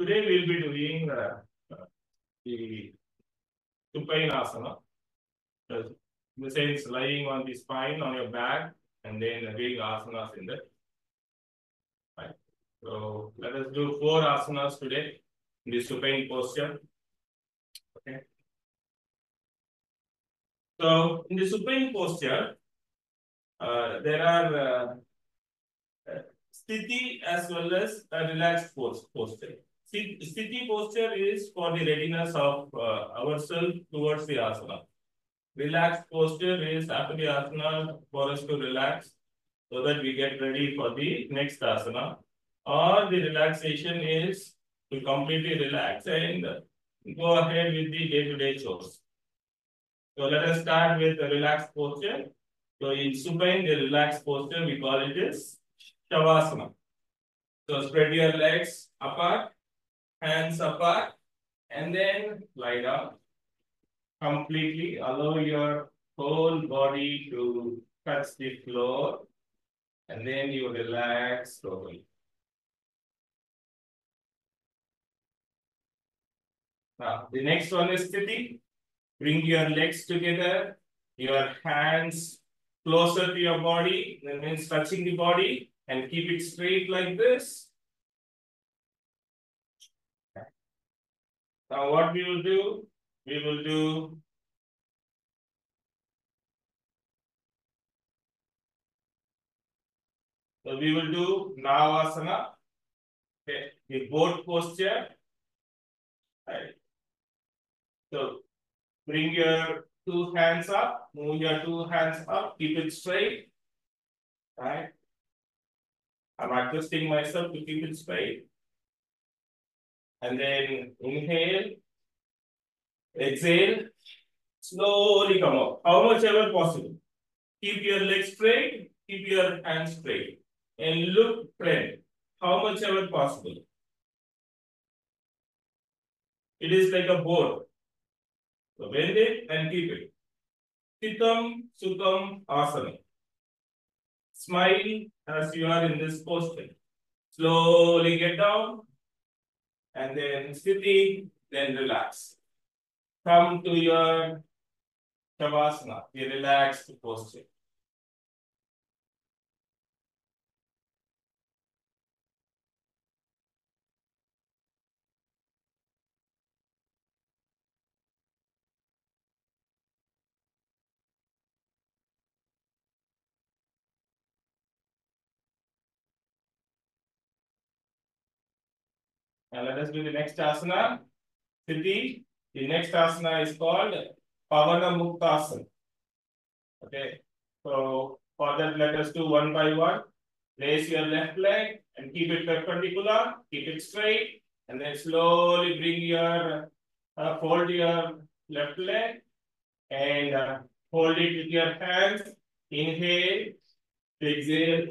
Today we'll be doing uh, the supine asana. Uh, In the sense lying on the spine on your back and then doing asanas in the. Right. So let us do four asanas today in the supine posture. Okay. So in the supine posture, uh, there are uh, uh, sthiti as well as a relaxed posture. Sthi- Sthiti posture is for the readiness of uh, ourselves towards the asana. Relaxed posture is after the asana for us to relax so that we get ready for the next asana. Or the relaxation is to completely relax and go ahead with the day-to-day chores. So let us start with the relaxed posture. So in supine, the relaxed posture, we call it is Shavasana. So spread your legs apart, hands apart, and then lie down. Completely allow your whole body to touch the floor, and then you relax slowly. Now, the next one is Sthiti. Bring your legs together, your hands closer to your body, that means touching the body, and keep it straight like this. Now, what we will do, we will do So we will do Navasana. Okay, the boat posture. Right. So bring your two hands up, move your two hands up, keep it straight. Right. I'm adjusting myself to keep it straight. And then inhale, exhale, slowly come up, how much ever possible. Keep your legs straight, keep your hands straight, and look front, how much ever possible. It is like a board. So bend it and keep it. Sitam Sukham Asana. Smile as you are in this posture. Slowly get down and then sthiti, then relax. Come to your Shavasana, the relaxed posture. Now let us do the next asana. Sthiti. The next asana is called Pavana Muktasana. Okay. So for that, let us do one by one. Raise your left leg and keep it perpendicular. Keep it straight. And then slowly bring your, uh, fold your left leg and uh, hold it with your hands. Inhale, exhale.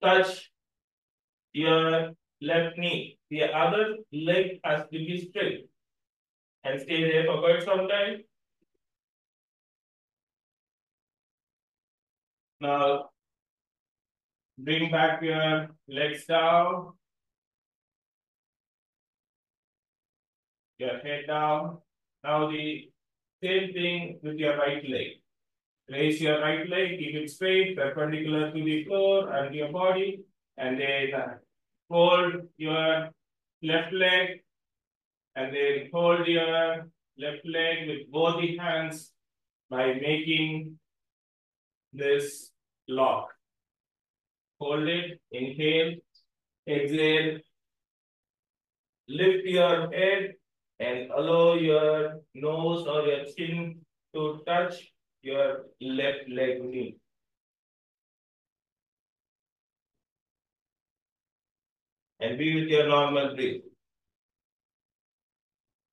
Touch your left knee. The other leg has to be straight. And stay there for quite some time. Now, bring back your legs down. Your head down. Now the same thing with your right leg. Raise your right leg, keep it straight, perpendicular to the floor and your body. And then hold your left leg and then hold your left leg with both the hands by making this lock. Hold it, inhale, exhale, lift your head and allow your nose or your chin to touch your left leg knee. And be with your normal breath.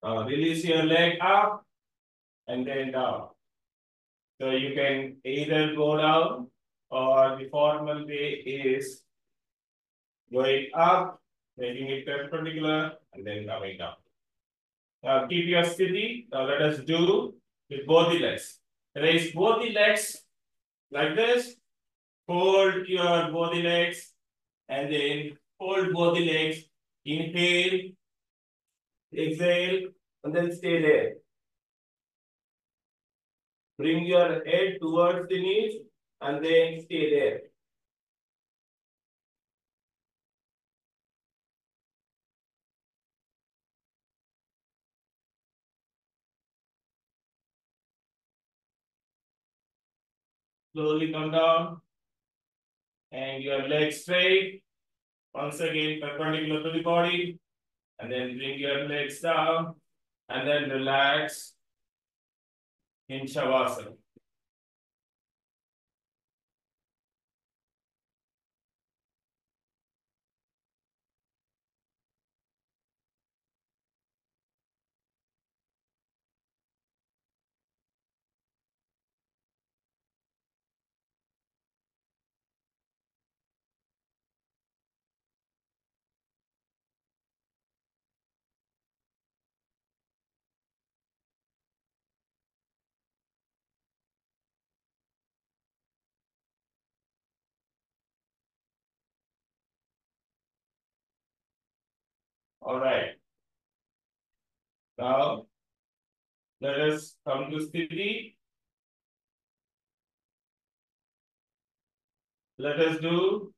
Uh, release your leg up and then down. So you can either go down or the formal way is going up, making it perpendicular and then coming down. Now keep your steady. Now let us do with both the legs. Raise both the legs like this. Hold your both the legs and then hold both the legs Inhale, exhale, and then stay there. Bring your head towards the knees and then stay there. Slowly come down. And your legs straight. Once again, perpendicular to the body. And then bring your legs down. And then relax in Shavasana. All right. Now, let us come to Sthiti. Let us do.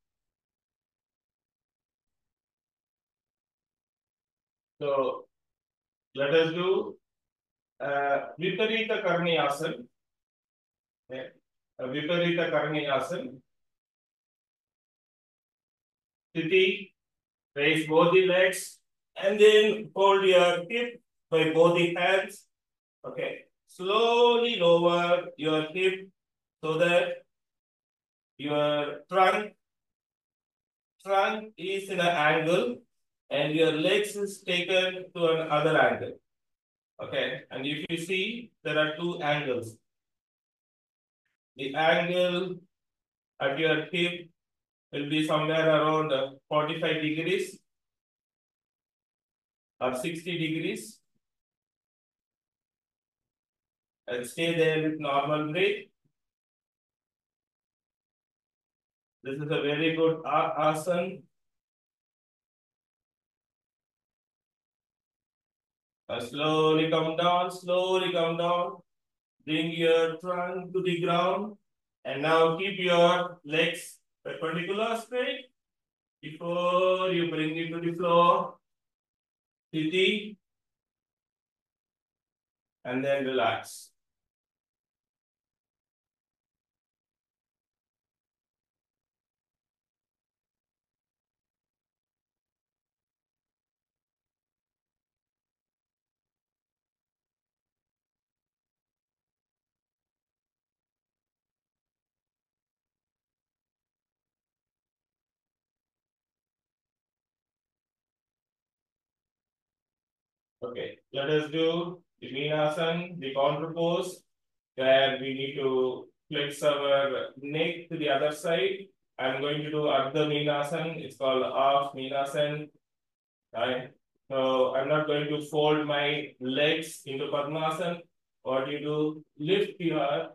So, let us do uh, Viparita Karni Asana. Okay. Uh, Viparita Karni Asana. Sthiti, raise both the legs and then hold your hip by both the hands. Okay. Slowly lower your hip so that your trunk trunk is in an angle and your legs is taken to another angle. Okay. And if you see, there are two angles. The angle at your hip will be somewhere around 45 degrees or 60 degrees. And stay there with normal breath. This is a very good asana. Uh, slowly come down, slowly come down. Bring your trunk to the ground. And now keep your legs perpendicular straight. Before you bring it to the floor, Sthiti, and then relax. Okay, let us do the Meenasana, the counter pose, where we need to flex our neck to the other side. I'm going to do Ardha Meenasana. It's called Half Meenasana. Right? So I'm not going to fold my legs into Padmasana. What you do, lift your,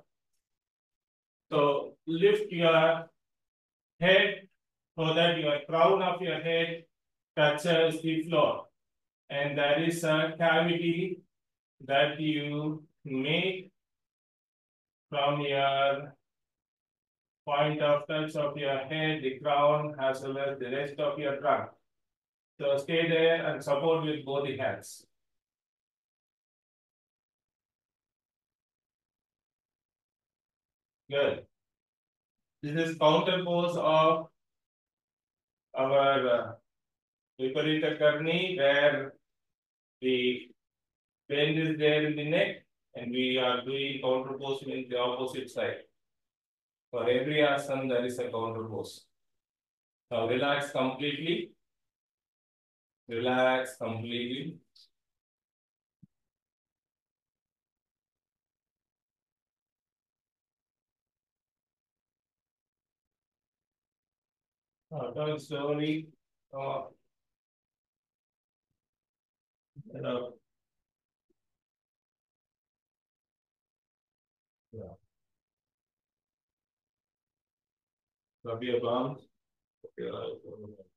so lift your head so that your crown of your head touches the floor and there is a cavity that you make from your point of touch of your head, the crown, as well as the rest of your trunk. So stay there and support with both the hands. Good. This is counter pose of our uh, Viparita Karni, where the bend is there in the neck and we are doing counter pose in the opposite side. For every asana, there is a counter pose. Now relax completely. Relax completely. Now turn slowly. Uh. Yeah. Your palms. Okay.